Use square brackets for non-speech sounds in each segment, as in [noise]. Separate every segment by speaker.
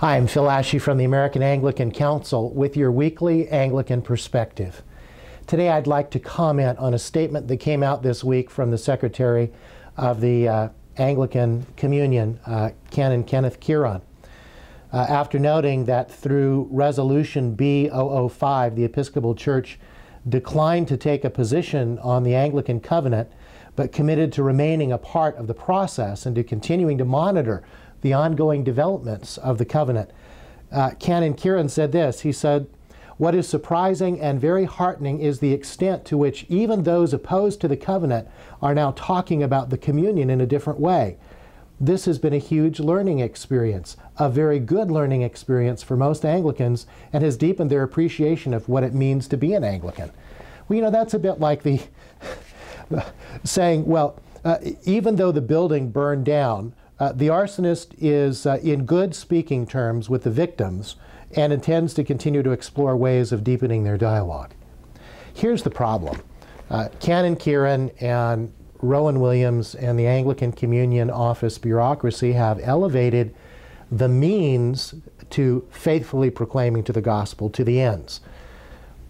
Speaker 1: Hi, I'm Phil Ashey from the American Anglican Council with your weekly Anglican perspective. Today I'd like to comment on a statement that came out this week from the Secretary of the uh, Anglican Communion, uh, Canon Kenneth Kearon. Uh, after noting that through Resolution B005, the Episcopal Church declined to take a position on the Anglican covenant, but committed to remaining a part of the process and to continuing to monitor the ongoing developments of the covenant. Uh, Canon Kearon said this He said, What is surprising and very heartening is the extent to which even those opposed to the covenant are now talking about the communion in a different way. This has been a huge learning experience, a very good learning experience for most Anglicans, and has deepened their appreciation of what it means to be an Anglican. Well, you know, that's a bit like the [laughs] saying, well, uh, even though the building burned down, uh, the arsonist is uh, in good speaking terms with the victims and intends to continue to explore ways of deepening their dialogue. Here's the problem. Uh, Canon Kearon and Rowan Williams and the Anglican Communion Office bureaucracy have elevated the means to faithfully proclaiming to the gospel to the ends.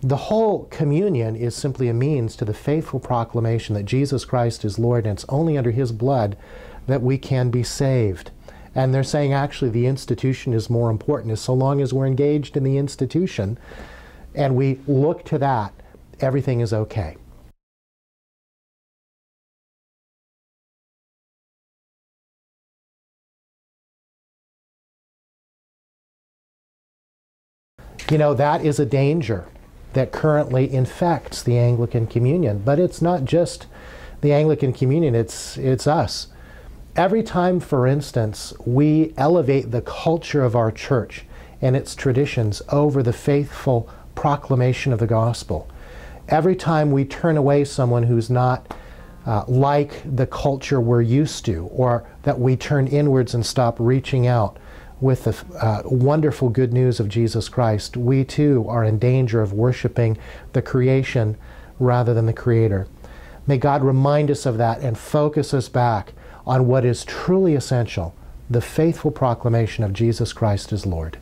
Speaker 1: The whole communion is simply a means to the faithful proclamation that Jesus Christ is Lord, and it's only under His blood that we can be saved. And they're saying actually the institution is more important. As so long as we're engaged in the institution and we look to that, everything is okay. You know, that is a danger that currently infects the Anglican Communion. But it's not just the Anglican Communion, it's, it's us. Every time, for instance, we elevate the culture of our church and its traditions over the faithful proclamation of the gospel, every time we turn away someone who's not uh, like the culture we're used to, or that we turn inwards and stop reaching out with the uh, wonderful good news of Jesus Christ, we too are in danger of worshiping the creation rather than the Creator. May God remind us of that and focus us back on what is truly essential the faithful proclamation of Jesus Christ as Lord.